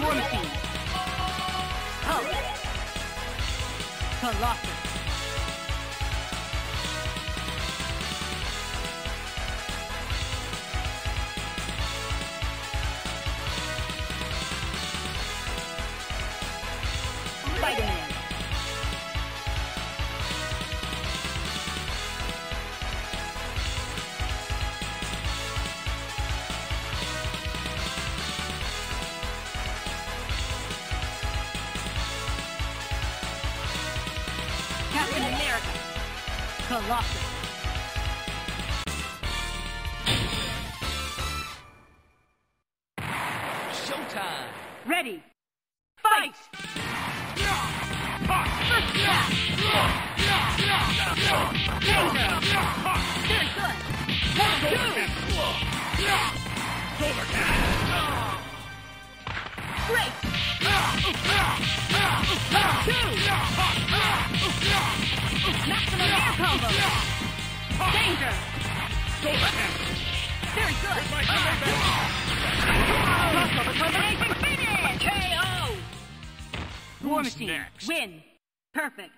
War Machine. Hulk. Colossus. Colossus. Showtime! Ready. Fight! First attack. Danger. Very good. Level two. Great. Two. Maximum air combo. Danger. Very good. KO. War Machine. next? Win. Perfect.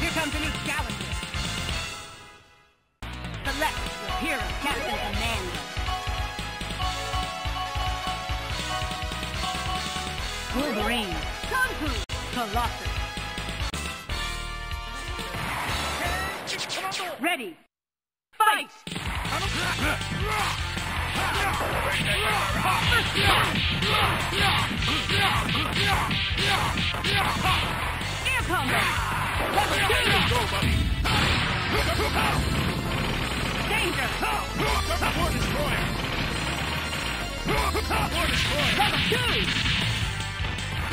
Here comes a new challenger. Colossus. Ready. Fight! Air combo! Danger! Level two! Wonderful! Danger! Level one!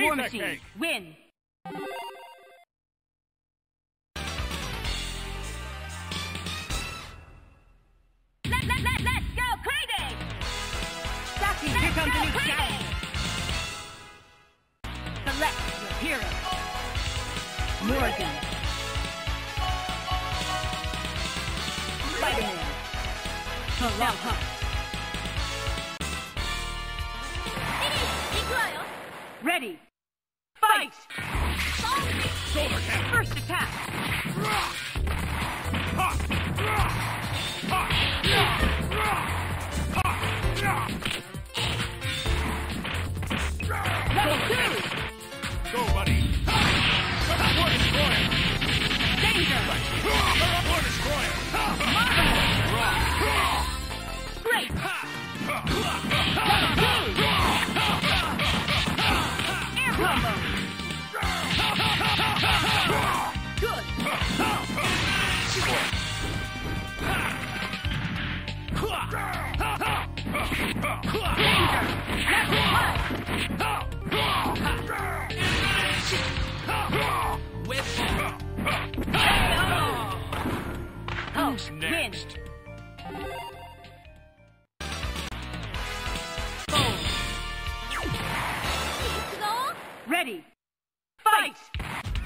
War Machine, cake. win! Let, let, let, let's go crazy! Here comes a new challenge. Select your hero. Morrigan. Spider-Man. Colossus. Ready. Fight! First attack. Level two. Go, buddy! War Destroyer! Danger. War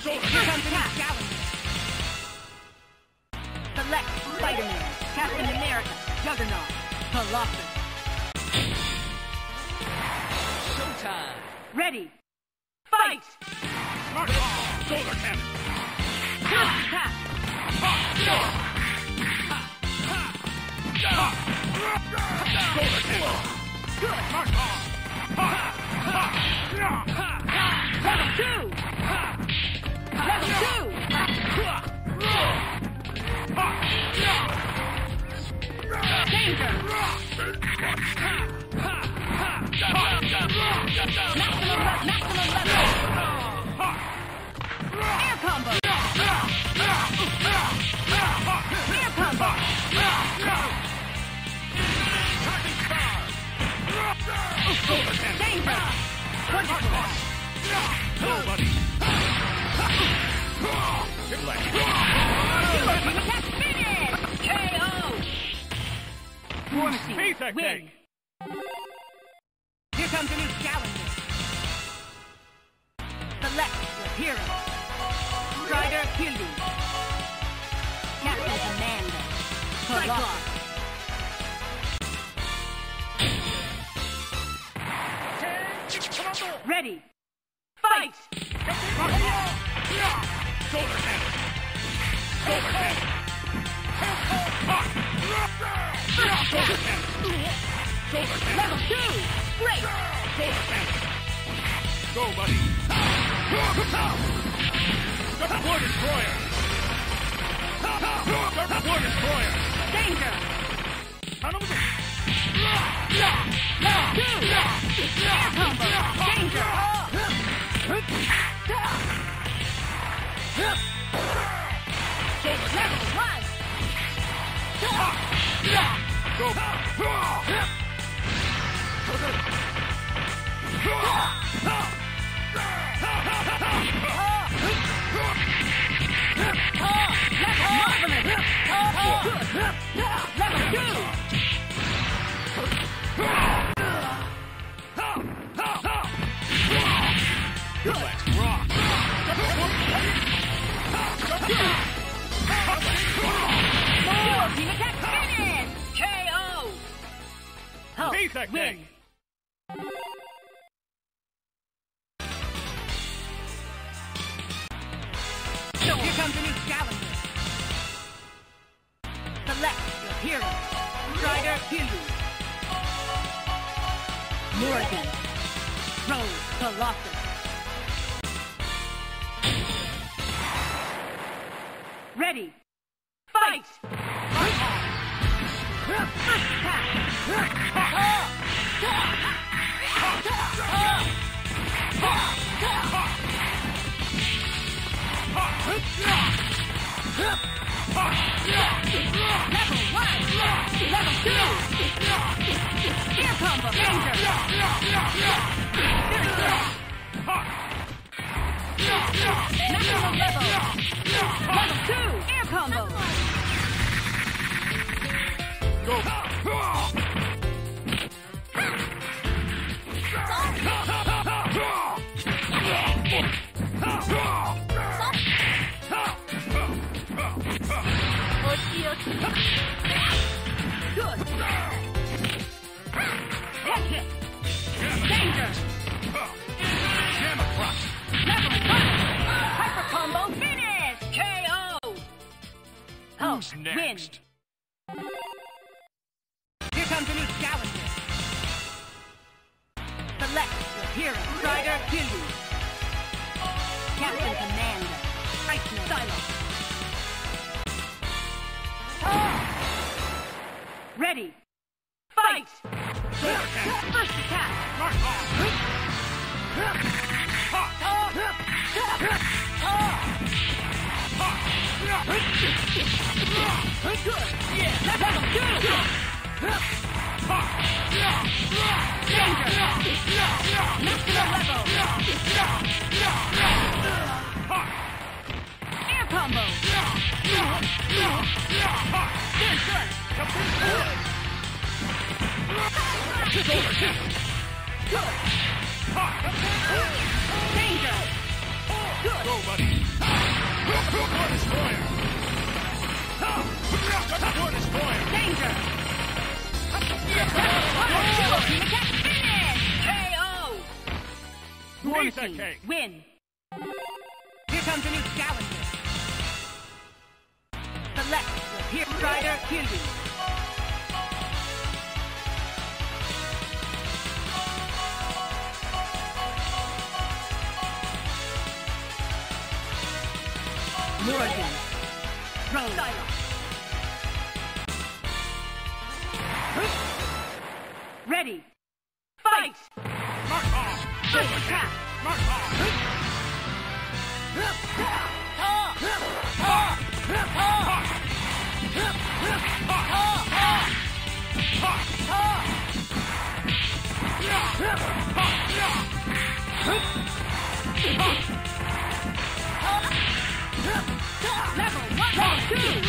Select Spider-Man, Captain America, Juggernaut, Colossus. Showtime! Ready. Fight! Two. Danger. Win! Here comes a new challenger. Select your hero. Strider Hiryu. Captain Commando. Cyclops. Ready. Fight! Shoulder. Shoulder. Level! Go, buddy. One! Morrigan. Rose Colossus. Ready. Fight! Level one! Level two! Air combo! Danger! 好。go go。走。哈！哈！哈！哈！走。哈！哈！哈！哈！哈！我记住。good。Who's next? win! Here comes a new challenger. Select your hero. Strider Hiryu. Captain Commando. Iceman. Psylocke. Ready. Fight! First attack. Danger. Maximum level. Air combo. Good, good. Danger. Good. Go, buddy. War Destroyer. War Attack. win. Here comes a new challenger. Select your hero. Strider Hiryu. Morrigan. Ready. Fight! Mark off. Attack. Mark off. Destroyer!